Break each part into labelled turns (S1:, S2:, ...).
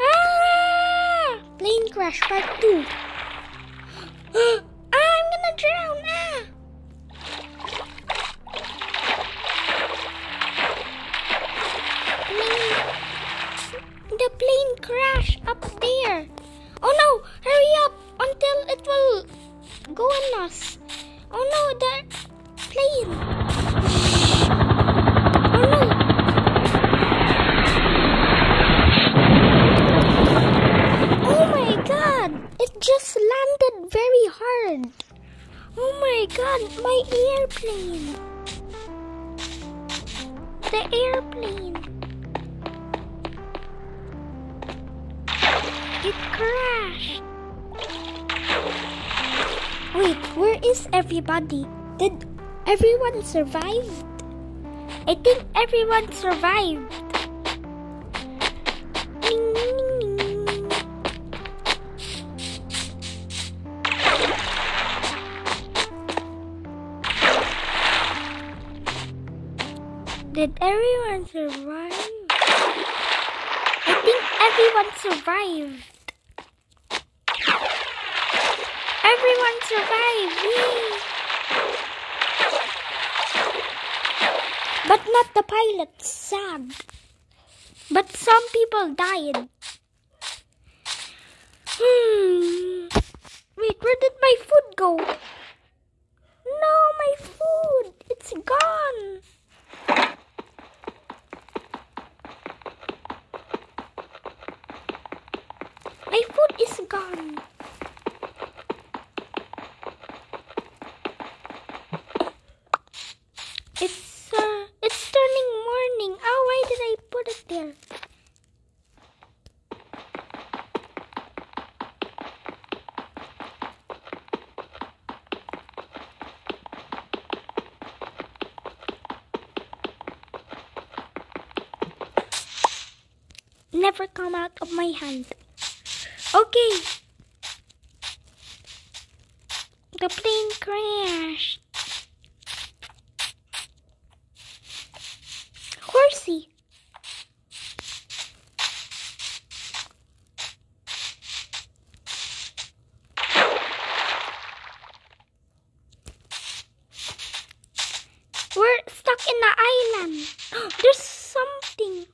S1: Ah! Plane crash part 2. ah, I'm gonna drown. Ah! The plane crash up there. Oh no! Hurry up until it will go on us. Oh no, the plane. Everybody? Did everyone survive? I think everyone survived. Did everyone survive? I think everyone survived. Everyone survived. Yay. But not the pilots. Sad. But some people died. Hmm. Wait, where did my food go? No, my food. It's gone. My food is gone. It's uh, it's turning morning. Oh, why did I put it there? Never come out of my hand. Okay. The plane crashed. Horsey. We're stuck in the island. There's something.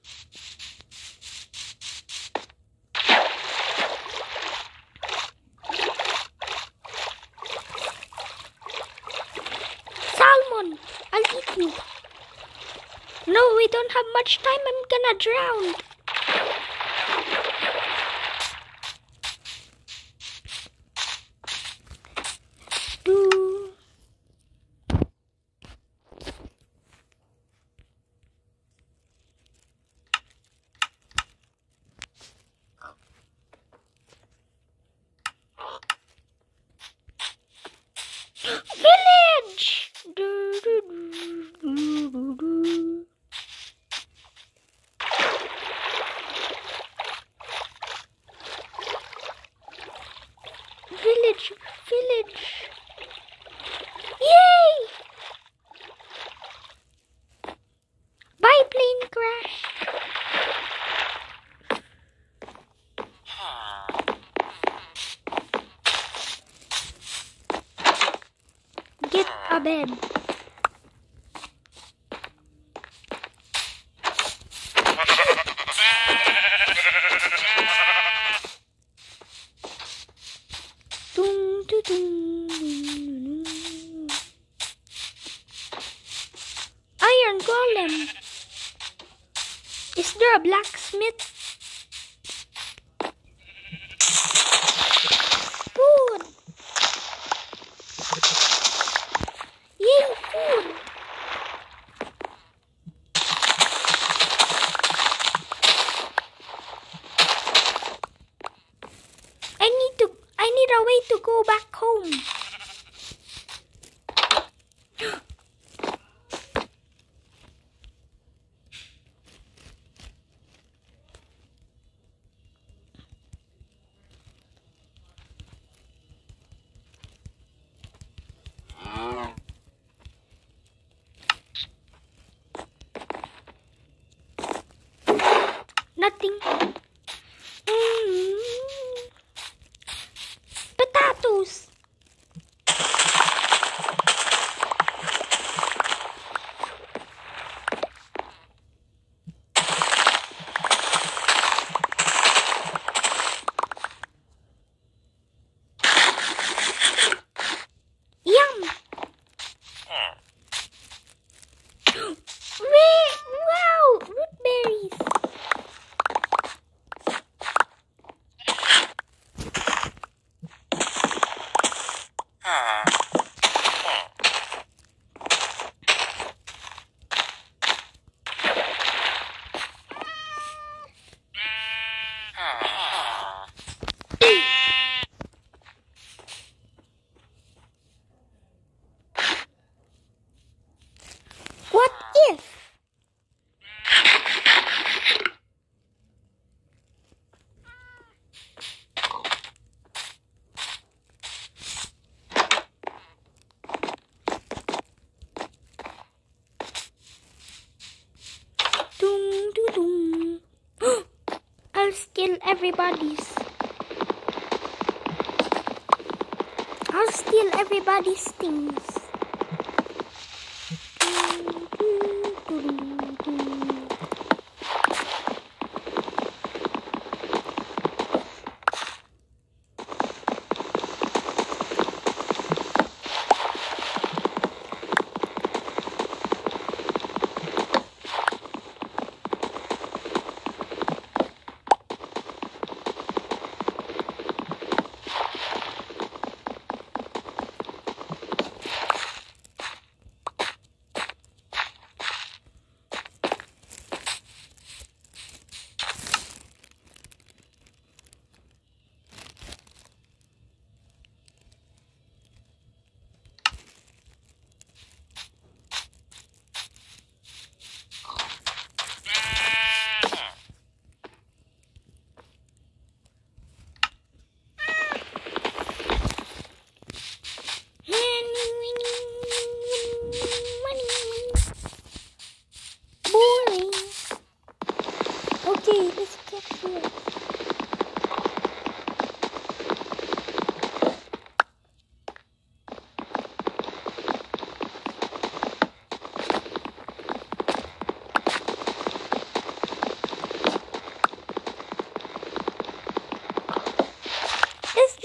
S1: Salmon, I'll eat you. No, we don't have much time. I'm gonna drown. Get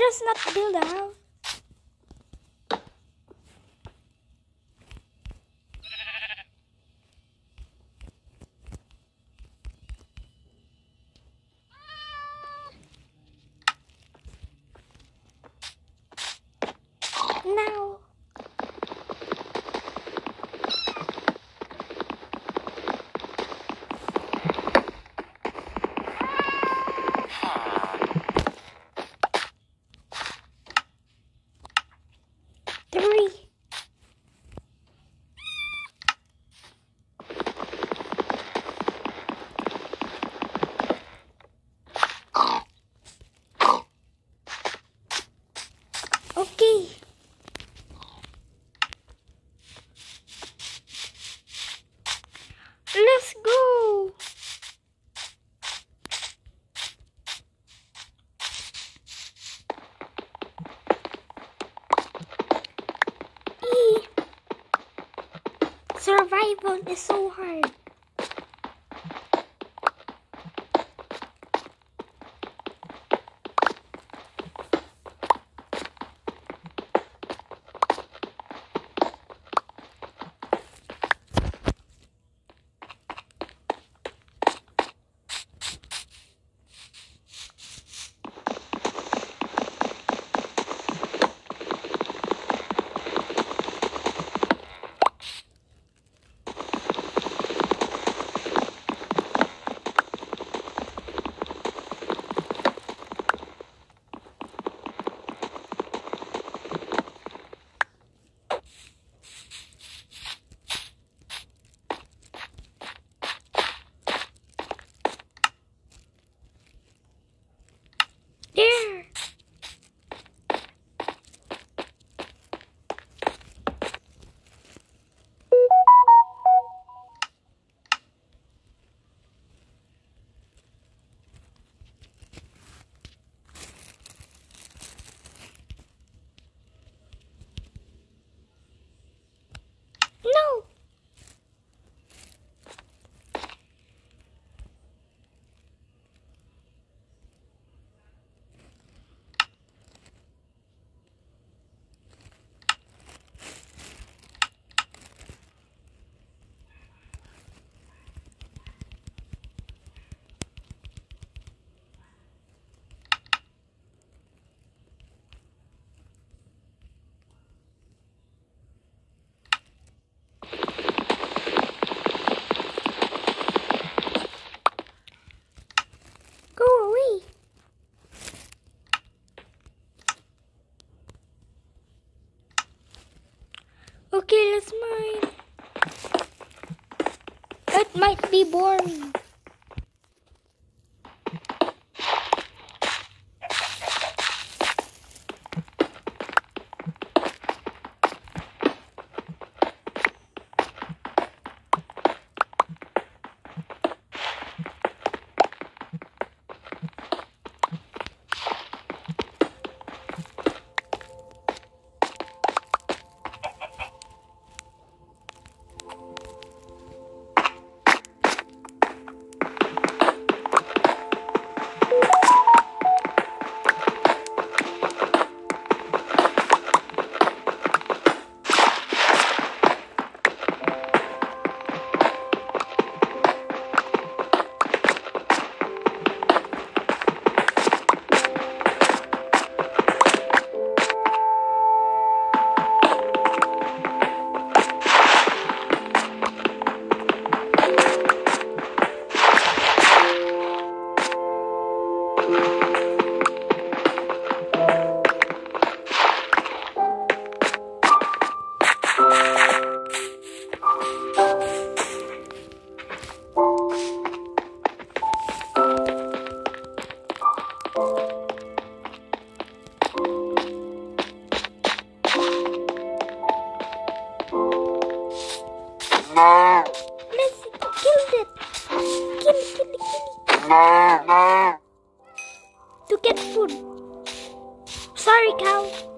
S1: Let's not build a house. Now. Okay, that's mine. That might be boring. To get food. Sorry, cow.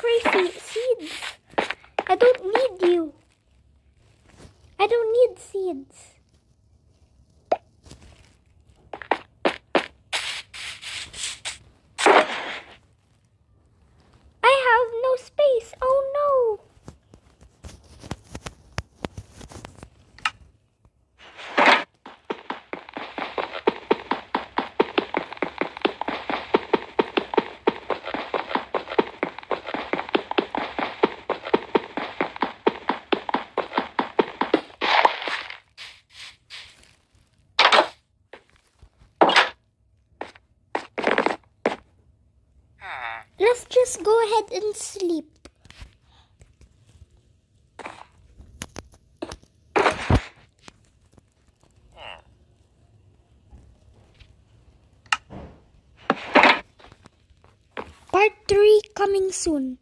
S1: crazy seeds. I don't need you. I don't need seeds. Let's just go ahead and sleep. Part 3 coming soon.